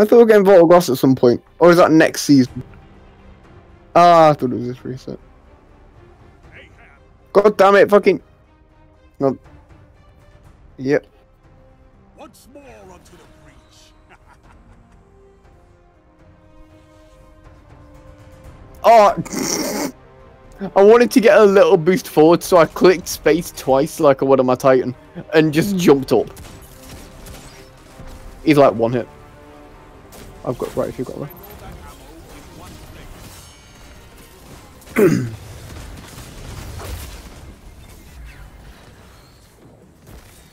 I thought we were getting Vault of Glass at some point. Or is that next season? Ah, I thought it was this reset. God damn it, fucking. No. Yep. Once more onto the breach. Oh! I wanted to get a little boost forward, so I clicked space twice like I would on my Titan, and just jumped up. He's like one hit. I've got right if you've got one.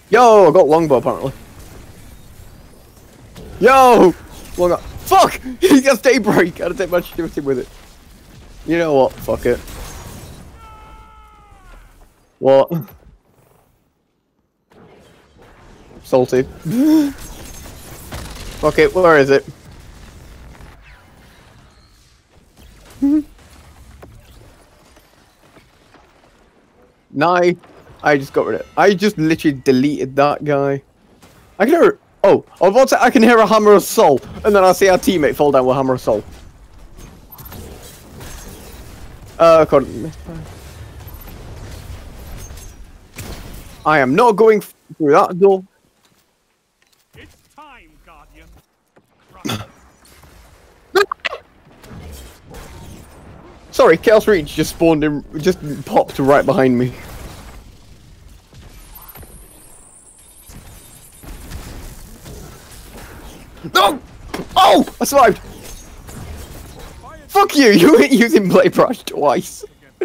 Yo, I got longbow apparently. Yo! Long Fuck! He got daybreak! I don't take much do with it. You know what? Fuck it. What? Salty. Fuck it, where is it? Nah, I just got rid of it. I just literally deleted that guy. I can hear. Oh, I was about to I can hear a hammer of Sol, and then I see our teammate fall down with hammer of Sol. Uh, God. I am not going through that door. Sorry, Chaos Reach just spawned in, just popped right behind me. No! Oh! I survived! Fuck you! You were using Blade Barrage twice.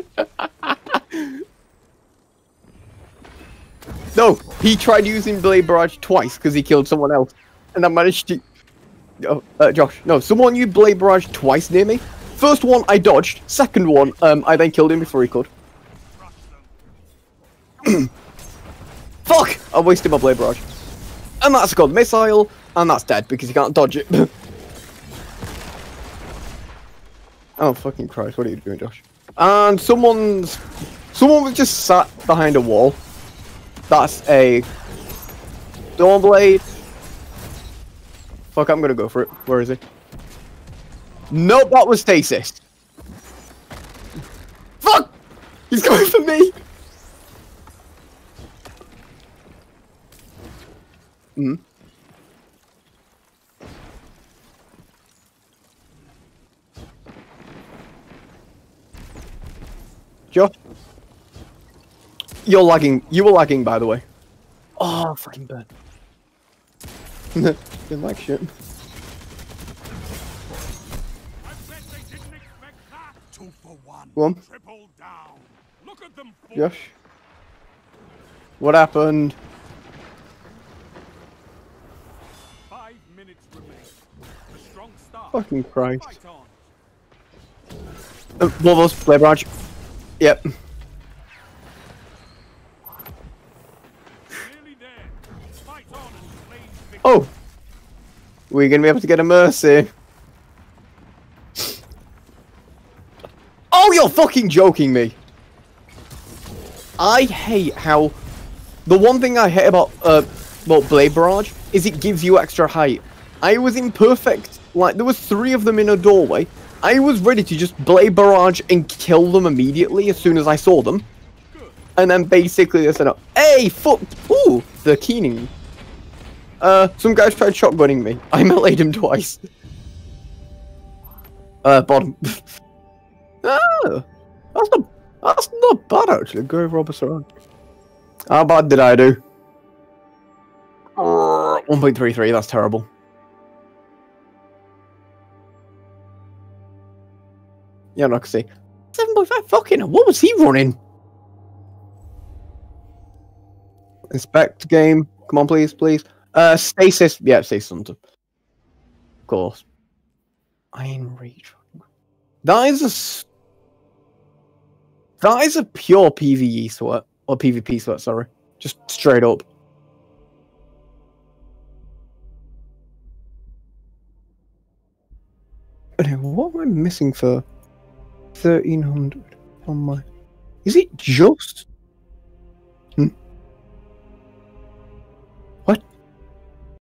no, he tried using Blade Barrage twice because he killed someone else, and I managed to. Oh, uh, Josh, no, someone used Blade Barrage twice near me. First one I dodged. Second one, um, I then killed him before he could. Fuck! I wasted my Blade Barrage. And that's got missile, and that's dead because you can't dodge it. oh fucking Christ! What are you doing, Josh? And someone's someone was just sat behind a wall. That's a Dawnblade. Fuck! I'm gonna go for it. Where is he? Nope, that was Stasis. Fuck! He's going for me! Hmm. Josh? You're lagging. You were lagging, by the way. Oh, fucking burn. Didn't like shit. Go on. Triple down. Look at them. fall. Josh? What happened? Five minutes remain. A strong start. Fucking Christ. Fight on. Uh, one play branch. Yep. Nearly there. Fight on and claim victory. Oh! We're gonna be able to get a mercy. You're fucking joking me! I hate how... The one thing I hate about, uh, well, Blade Barrage is it gives you extra height. I was in perfect... Like, there was three of them in a doorway. I was ready to just Blade Barrage and kill them immediately as soon as I saw them. And then basically they said, Hey, fuck! Ooh, the Keening. Uh, some guys tried shotgunning me. I meleeed him twice. Uh, bottom. oh, that's not, that's not bad actually. Go rob us around. How bad did I do? Uh, 1.33, that's terrible. Yeah, not gonna 7.5, fucking, what was he running? Inspect game. Come on, please, please. Uh, stasis. Yeah, stasis. Of course. Iron Reach. That is a. That is a pure PVE sweat. Or PvP sweat, sorry. Just straight up. Okay, what am I missing for 1300 on my. Is it just. Hmm?